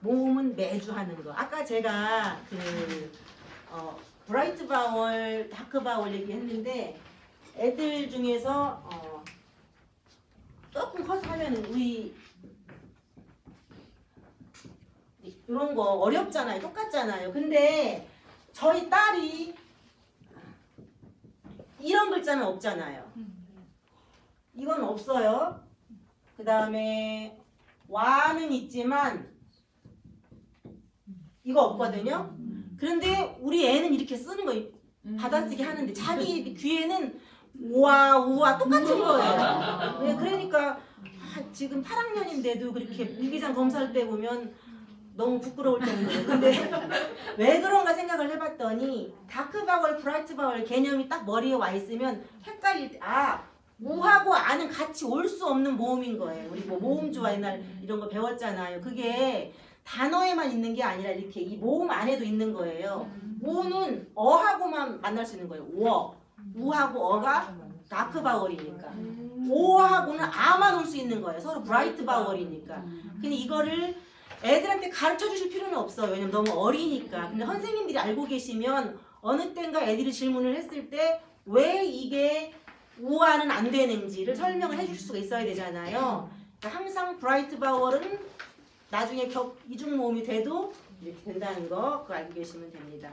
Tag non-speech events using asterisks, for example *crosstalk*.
모음은 매주 하는 거. 아까 제가 그 어, bright vowel, dark vowel 얘기했는데 애들 중에서 어, 조금 커서 하면은 우리 이런 거 어렵잖아요. 똑같잖아요. 근데 저희 딸이 이런 글자는 없잖아요. 이건 없어요. 그 다음에 와는 있지만 이거 없거든요. 그런데 우리 애는 이렇게 쓰는 거 받아쓰기 하는데 자기 귀에는 우와 우와 똑같은 거예요. 네, 그러니까 아, 지금 8학년인데도 그렇게 일기장 검사할 때 보면 너무 부끄러울 정도예요. 근데 *laughs* 왜 그런가 생각을 해봤더니 dark vowel, bright vowel 개념이 딱 머리에 와 있으면 헷갈릴 때 아. 우하고 아는 같이 올 수 없는 모음인 거예요. 우리 뭐 모음조화 옛날 이런 거 배웠잖아요. 그게 단어에만 있는 게 아니라 이렇게 이 모음 안에도 있는 거예요. 우는 어하고만 만날 수 있는 거예요. 워. 우하고 어가 dark vowel이니까. 오하고는 아만 올 수 있는 거예요. 서로 bright vowel이니까. 근데 이거를 애들한테 가르쳐 주실 필요는 없어요. 왜냐면 너무 어리니까. 근데 선생님들이 알고 계시면 어느 땐가 애들이 질문을 했을 때 왜 이게 우아는 안 되는지를 설명을 해줄 수가 있어야 되잖아요. 그러니까 항상 브라이트 바월은 나중에 격 이중 모음이 돼도 이렇게 된다는 거 그거 알고 계시면 됩니다.